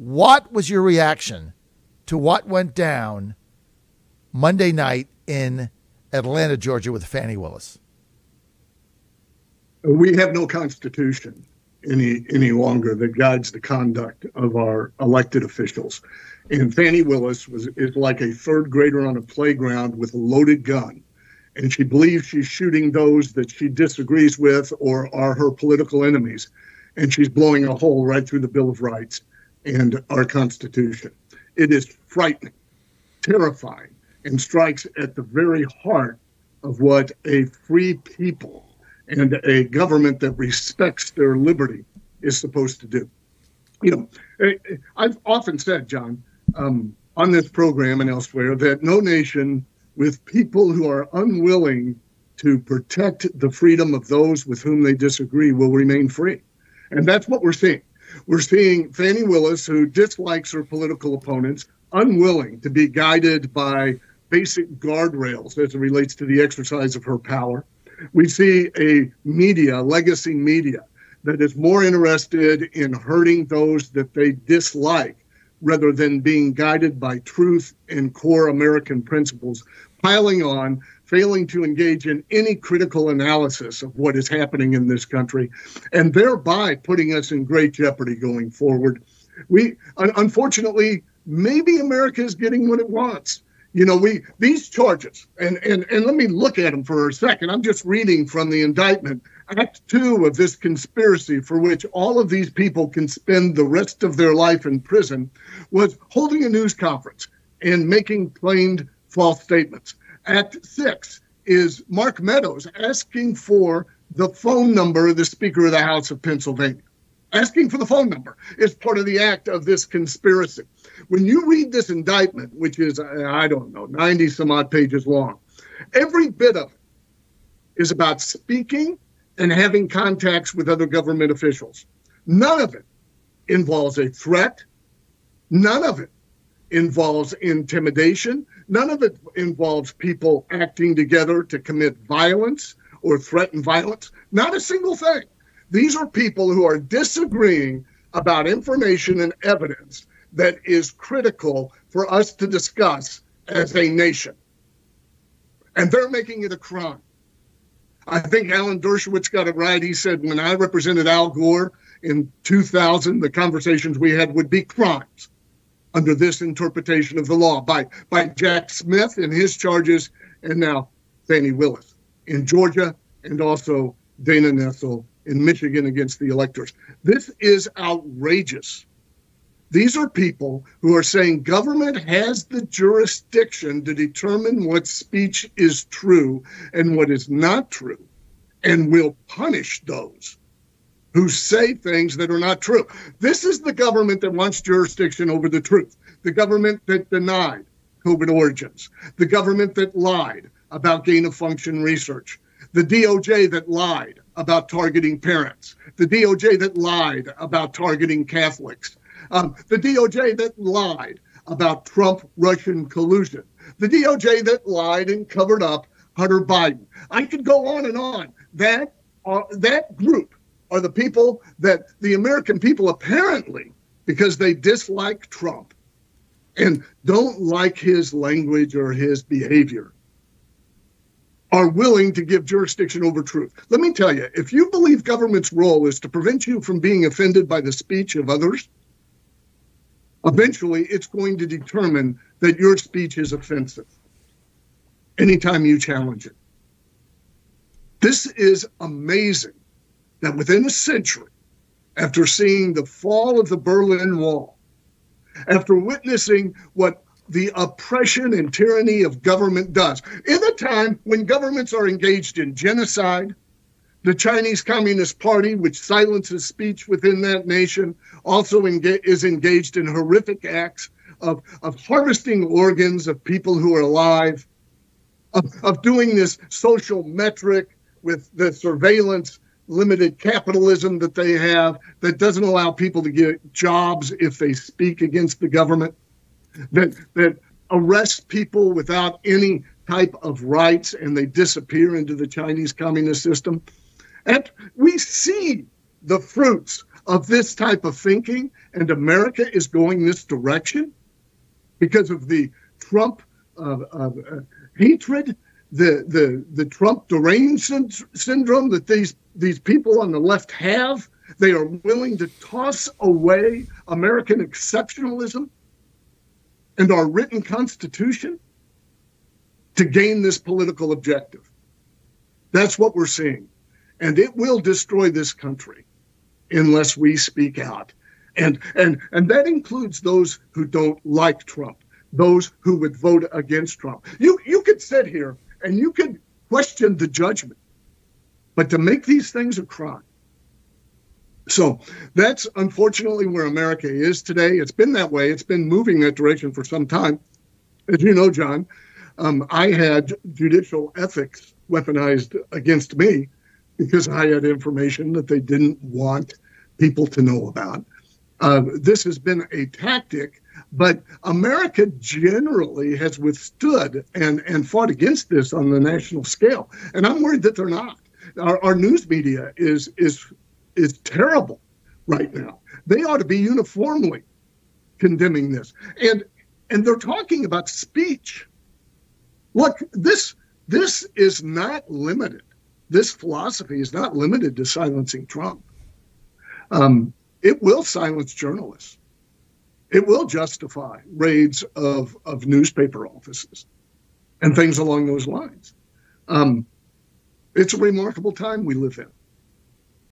What was your reaction to what went down Monday night in Atlanta, Georgia, with Fani Willis? We have no constitution any any longer that guides the conduct of our elected officials. And Fani Willis was is like a third grader on a playground with a loaded gun. And she believes she's shooting those that she disagrees with or are her political enemies. And she's blowing a hole right through the Bill of Rights and our Constitution. It is frightening, terrifying, and strikes at the very heart of what a free people and a government that respects their liberty is supposed to do. You know, I've often said, John, um, on this program and elsewhere, that no nation with people who are unwilling to protect the freedom of those with whom they disagree will remain free. And that's what we're seeing. We're seeing Fani Willis, who dislikes her political opponents, unwilling to be guided by basic guardrails as it relates to the exercise of her power. We see a media, legacy media, that is more interested in hurting those that they dislike rather than being guided by truth and core American principles, piling on, failing to engage in any critical analysis of what is happening in this country, and thereby putting us in great jeopardy going forward. We, unfortunately, maybe America is getting what it wants. You know, we these charges, and and and let me look at them for a second. I'm just reading from the indictment. Act two of this conspiracy, for which all of these people can spend the rest of their life in prison, was holding a news conference and making claimed false statements. Act six is Mark Meadows asking for the phone number of the Speaker of the House of Pennsylvania. Asking for the phone number is part of the act of this conspiracy. When you read this indictment, which is, I don't know, 90 some odd pages long, every bit of it is about speaking and having contacts with other government officials. None of it involves a threat. None of it involves intimidation. None of it involves people acting together to commit violence or threaten violence. Not a single thing. These are people who are disagreeing about information and evidence that is critical for us to discuss as a nation. And they're making it a crime. I think Alan Dershowitz got it right. He said, when I represented Al Gore in 2000, the conversations we had would be crimes under this interpretation of the law by, by Jack Smith and his charges, and now Fani Willis in Georgia, and also Dana Nessel in Michigan against the electors. This is outrageous. These are people who are saying government has the jurisdiction to determine what speech is true and what is not true, and will punish those who say things that are not true. This is the government that wants jurisdiction over the truth, the government that denied COVID origins, the government that lied about gain of function research, the DOJ that lied about targeting parents, the DOJ that lied about targeting Catholics, um, the DOJ that lied about Trump Russian collusion, the DOJ that lied and covered up Hunter Biden. I could go on and on. That uh, that group are the people that the American people apparently, because they dislike Trump and don't like his language or his behavior, are willing to give jurisdiction over truth. Let me tell you, if you believe government's role is to prevent you from being offended by the speech of others, eventually it's going to determine that your speech is offensive anytime you challenge it. This is amazing that within a century, after seeing the fall of the Berlin Wall, after witnessing what the oppression and tyranny of government does, in a time when governments are engaged in genocide, the Chinese Communist Party, which silences speech within that nation, also enga- is engaged in horrific acts of, of harvesting organs of people who are alive, of, of doing this social metric with the surveillance limited capitalism that they have that doesn't allow people to get jobs if they speak against the government, that, that arrests people without any type of rights and they disappear into the Chinese communist system. And we see the fruits of this type of thinking, and America is going this direction because of the Trump uh, uh, hatred, the the the Trump deranged syndrome that these these people on the left have. They are willing to toss away American exceptionalism and our written constitution to gain this political objective. That's what we're seeing. And it will destroy this country unless we speak out. And and and that includes those who don't like Trump, those who would vote against Trump. You you could sit here and you could question the judgment. But to make these things a crime. So that's unfortunately where America is today. It's been that way. It's been moving that direction for some time. As you know, John, um, I had judicial ethics weaponized against me because I had information that they didn't want people to know about. Uh, this has been a tactic, but America generally has withstood and, and fought against this on the national scale. And I'm worried that they're not. Our, our news media is is is terrible right now. They ought to be uniformly condemning this. And and they're talking about speech. Look, this this is not limited. This philosophy is not limited to silencing Trump. Um, it will silence journalists. It will justify raids of, of newspaper offices and things along those lines. Um, it's a remarkable time we live in.